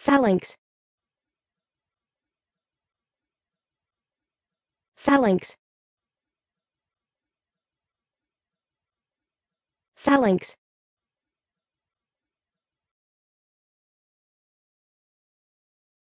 Phalanx. Phalanx. Phalanx.